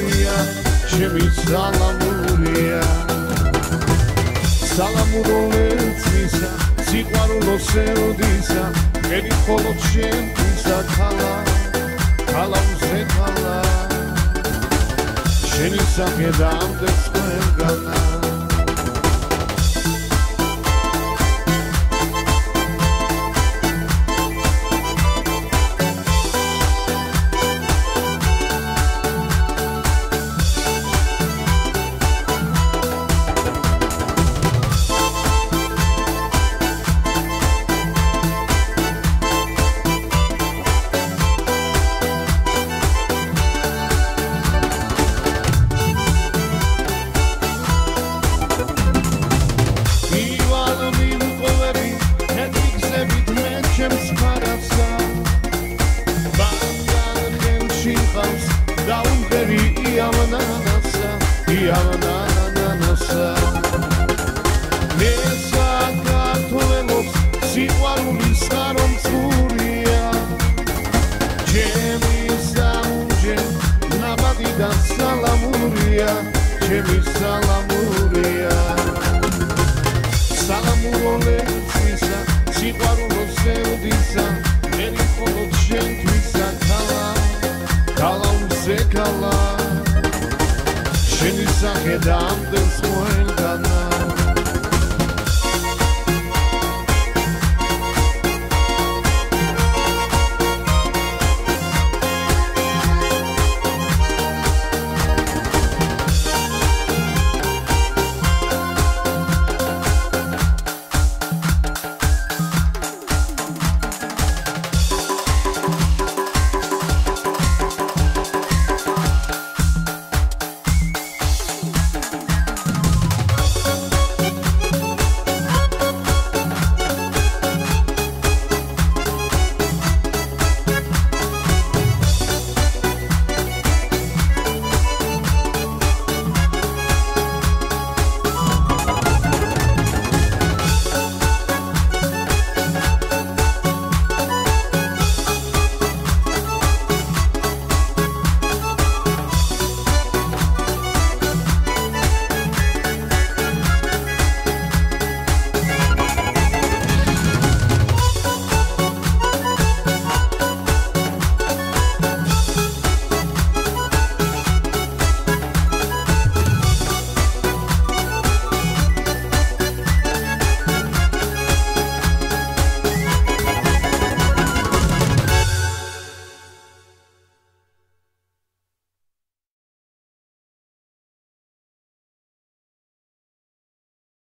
სალამურია ჩემი სალამურია. სალამურო ეცისა სიყვარულო სევდისა ერი ხოლო ჩემისა ქალა ქალა უსე ქალა. შენი სახე და ამდენს ყველგანა ჩემი სალამურია სალამუროლეცისა სიყვარულო სევდისა მერი მხოლოდ შენთვისა ქალა ქალა უსე ქალა შენი სახე დამდეს ყველგანა